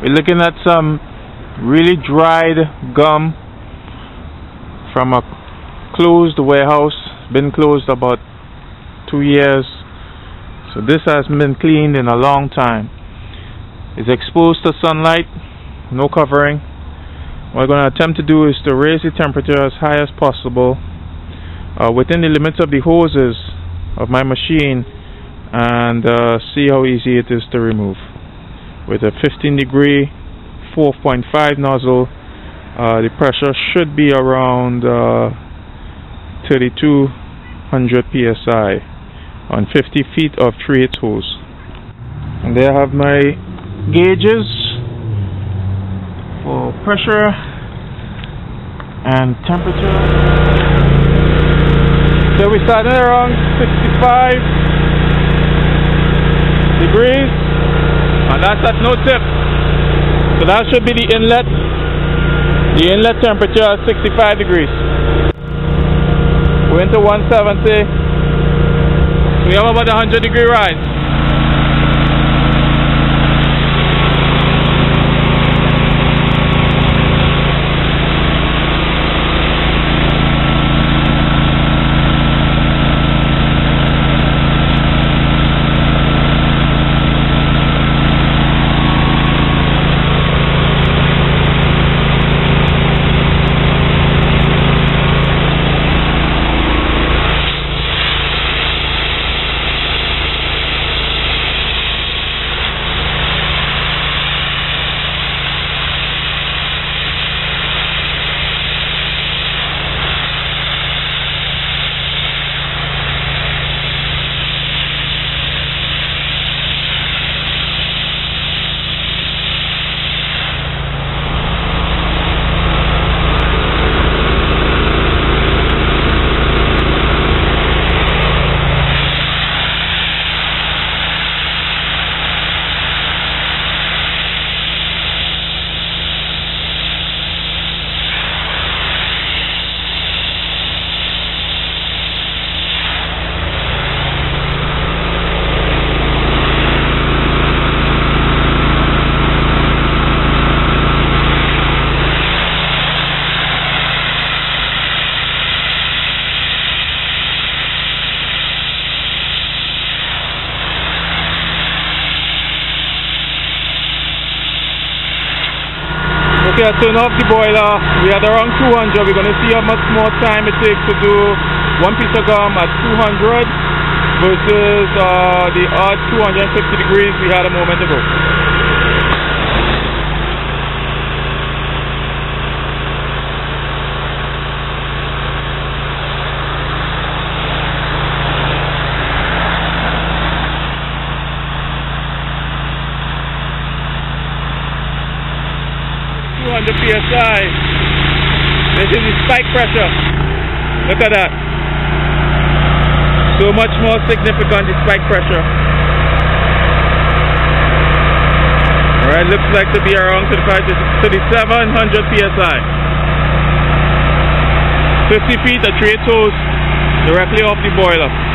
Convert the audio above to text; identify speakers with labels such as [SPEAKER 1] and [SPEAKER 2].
[SPEAKER 1] We're looking at some really dried gum from a closed warehouse. Been closed about two years. So this has been cleaned in a long time. It's exposed to sunlight, no covering. What we're going to attempt to do is to raise the temperature as high as possible uh, within the limits of the hoses of my machine and uh, see how easy it is to remove with a 15 degree 4.5 nozzle. Uh, the pressure should be around uh, 3200 psi on 50 feet of 3 8 hose and there I have my gauges for pressure and temperature. So we're starting around 65 degrees that's at no tip so that should be the inlet. The inlet temperature is 65 degrees. We're into 170 we have about 100 degree rise I turn off the boiler. We are around 200. We're going to see how much more time it takes to do one piece of gum at 200 versus uh, the odd 250 degrees we had a moment ago. 200 psi. This is the spike pressure. Look at that. So much more significant the spike pressure. Alright, looks like to be around 35 to the 700 psi. 50 feet of 3 toes directly off the boiler.